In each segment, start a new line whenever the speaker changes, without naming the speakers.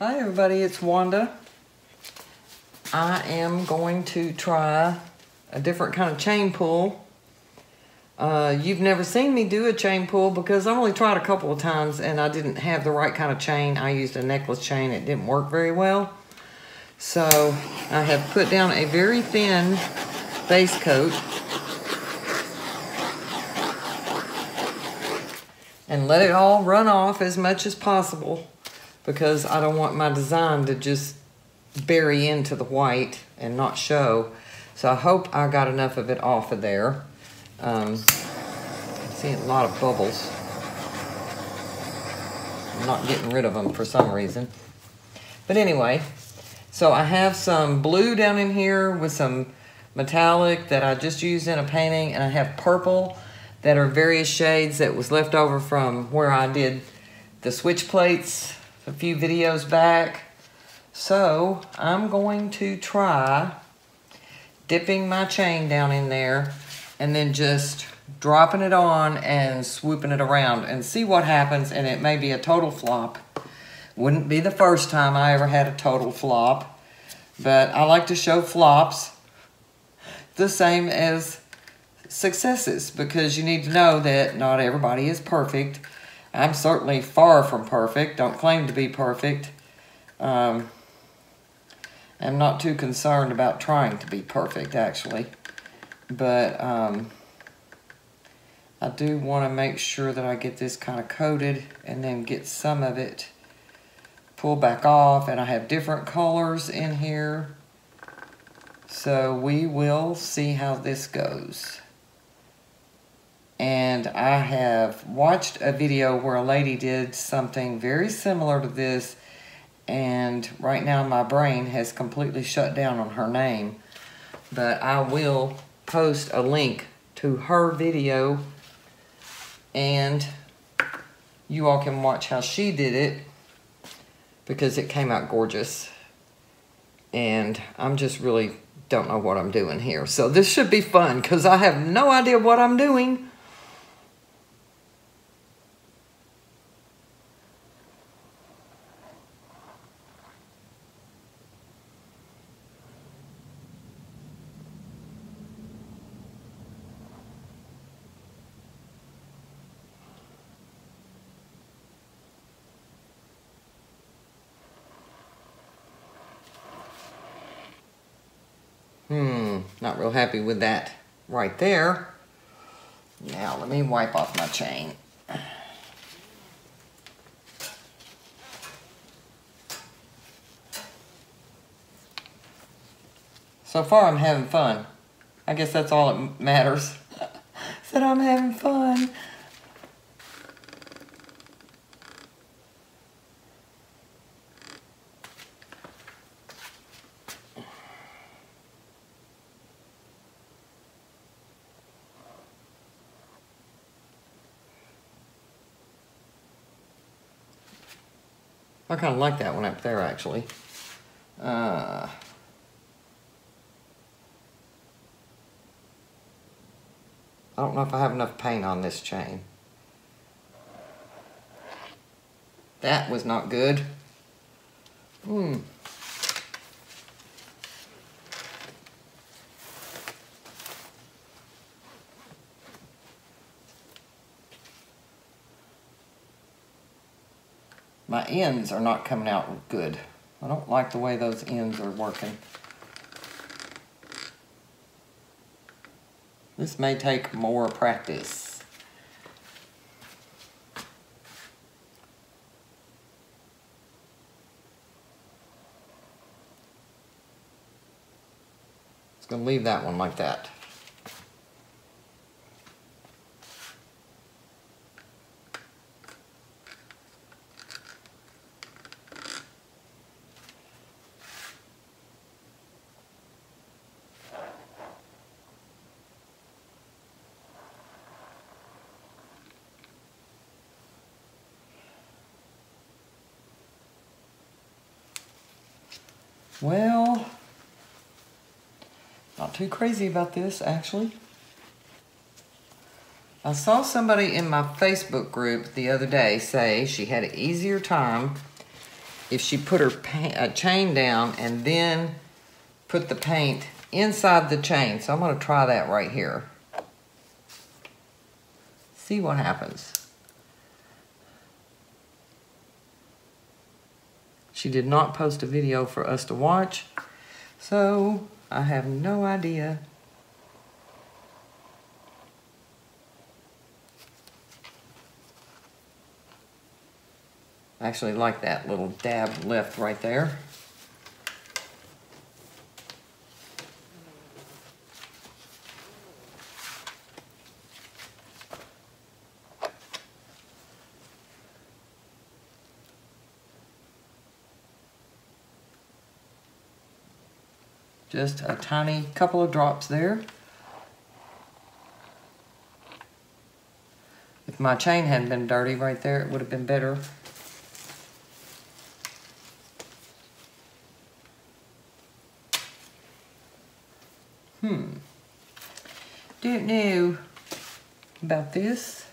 Hi everybody, it's Wanda. I am going to try a different kind of chain pull. Uh, you've never seen me do a chain pull because I only tried a couple of times and I didn't have the right kind of chain. I used a necklace chain, it didn't work very well. So I have put down a very thin base coat and let it all run off as much as possible because I don't want my design to just bury into the white and not show. So I hope I got enough of it off of there. Um, I'm seeing a lot of bubbles. I'm not getting rid of them for some reason. But anyway, so I have some blue down in here with some metallic that I just used in a painting, and I have purple that are various shades that was left over from where I did the switch plates a few videos back. So I'm going to try dipping my chain down in there and then just dropping it on and swooping it around and see what happens and it may be a total flop. Wouldn't be the first time I ever had a total flop, but I like to show flops the same as successes because you need to know that not everybody is perfect. I'm certainly far from perfect, don't claim to be perfect. Um, I'm not too concerned about trying to be perfect actually, but um, I do want to make sure that I get this kind of coated and then get some of it pulled back off and I have different colors in here. So we will see how this goes. And I have watched a video where a lady did something very similar to this and right now my brain has completely shut down on her name. But I will post a link to her video and you all can watch how she did it because it came out gorgeous. And I'm just really don't know what I'm doing here. So this should be fun because I have no idea what I'm doing. Hmm, not real happy with that right there. Now let me wipe off my chain. So far I'm having fun. I guess that's all that matters. Said I'm having fun. I kind of like that one up there, actually. Uh, I don't know if I have enough paint on this chain. That was not good. Hmm. My ends are not coming out good. I don't like the way those ends are working. This may take more practice. It's going to leave that one like that. Well, not too crazy about this, actually. I saw somebody in my Facebook group the other day say she had an easier time if she put her pa- uh, chain down and then put the paint inside the chain. So I'm gonna try that right here. See what happens. She did not post a video for us to watch, so I have no idea. I actually like that little dab left right there. Just a tiny couple of drops there. If my chain hadn't been dirty right there, it would have been better. Hmm. Don't know about this.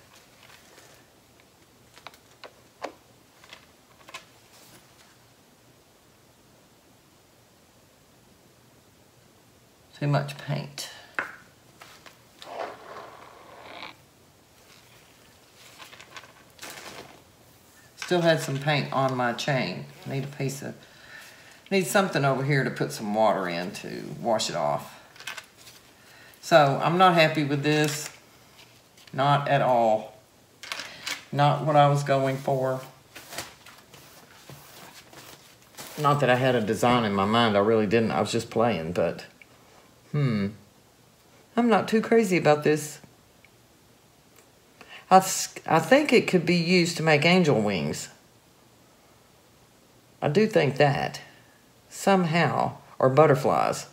Too much paint. Still had some paint on my chain. Need a piece of, need something over here to put some water in to wash it off. So I'm not happy with this. Not at all. Not what I was going for. Not that I had a design in my mind. I really didn't. I was just playing, but hmm. I'm not too crazy about this. I, I think it could be used to make angel wings. I do think that. Somehow. Or butterflies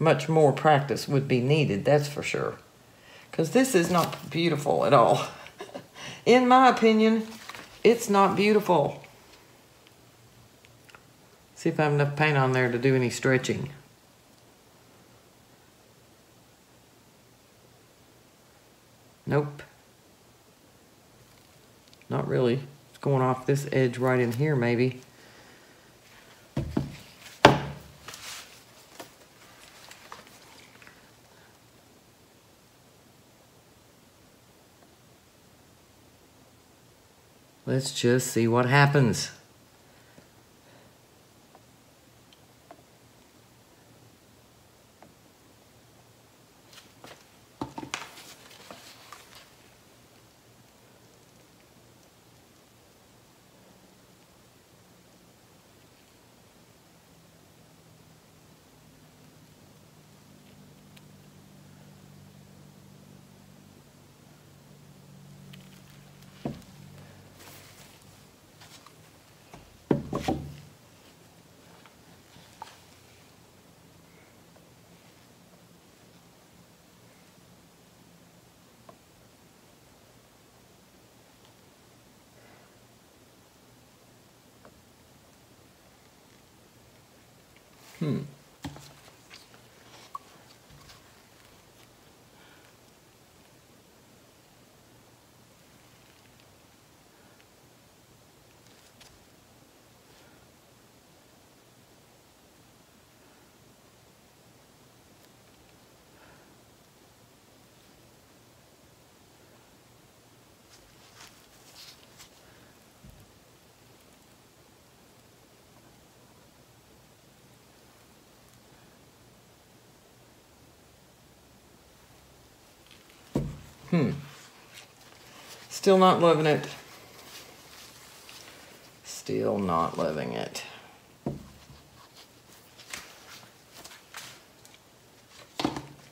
much more practice would be needed, that's for sure. Because this is not beautiful at all. In my opinion, it's not beautiful. See if I have enough paint on there to do any stretching. Nope. Not really. It's going off this edge right in here maybe. Let's just see what happens. Hmm. Hmm. Still not loving it. Still not loving it.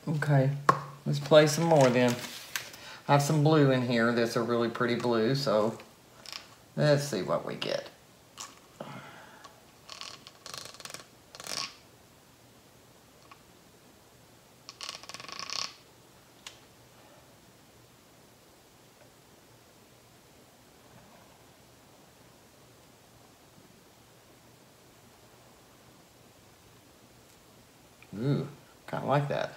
Okay, let's play some more then. I have some blue in here that's a really pretty blue, so let's see what we get. Kind of like that.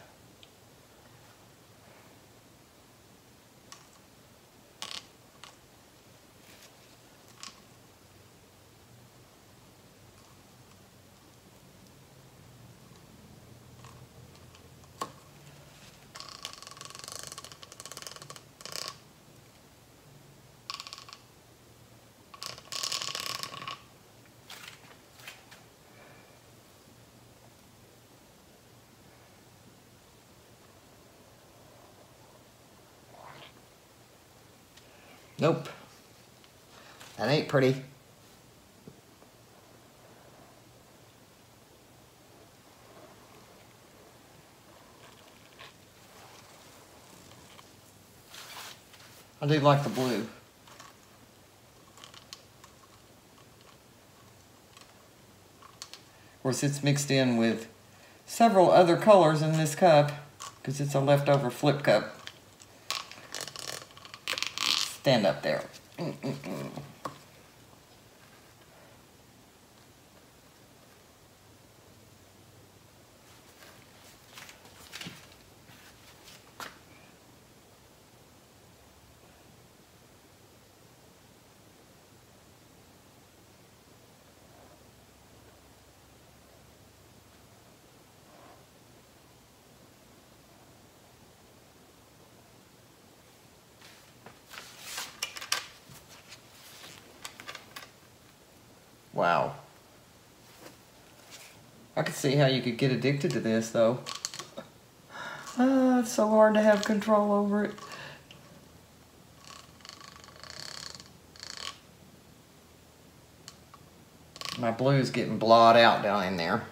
Nope. That ain't pretty. I do like the blue. Of course, it's mixed in with several other colors in this cup because it's a leftover flip cup. Stand up there. Mm -mm -mm. Wow. I could see how you could get addicted to this though. Ah, it's so hard to have control over it. My blue's getting blotted out down in there.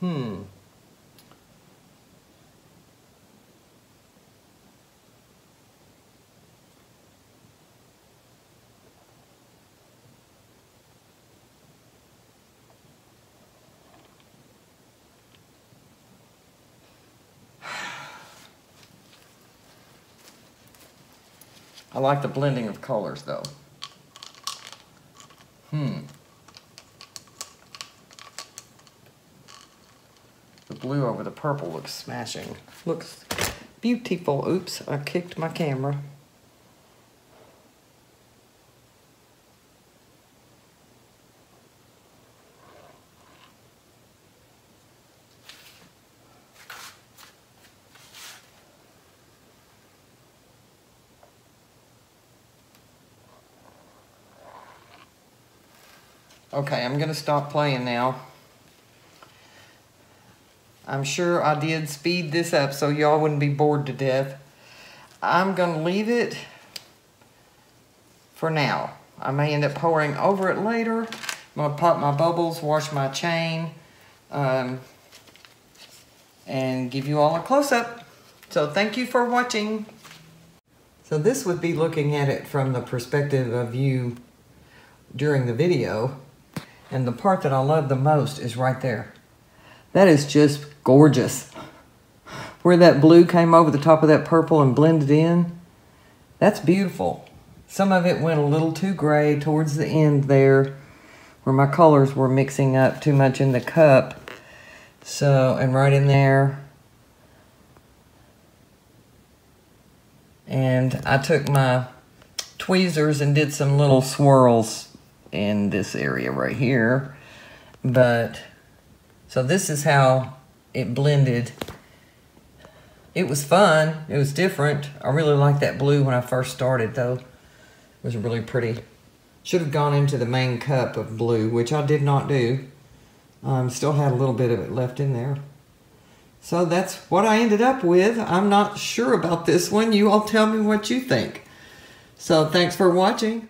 Hmm. I like the blending of colors though. Hmm. The blue over the purple looks smashing. Looks beautiful. Oops, I kicked my camera. Okay, I'm gonna stop playing now. I'm sure I did speed this up so y'all wouldn't be bored to death. I'm gonna leave it for now. I may end up pouring over it later. I'm gonna pop my bubbles, wash my chain, um, and give you all a close-up. So thank you for watching. So this would be looking at it from the perspective of you during the video. And the part that I love the most is right there. That is just gorgeous. Where that blue came over the top of that purple and blended in, that's beautiful. Some of it went a little too gray towards the end there where my colors were mixing up too much in the cup. So, and right in there. And I took my tweezers and did some little swirls in this area right here. But, so this is how it blended. It was fun. It was different. I really liked that blue when I first started though. It was really pretty. Should have gone into the main cup of blue, which I did not do. Um, still had a little bit of it left in there. So that's what I ended up with. I'm not sure about this one. You all tell me what you think. So thanks for watching.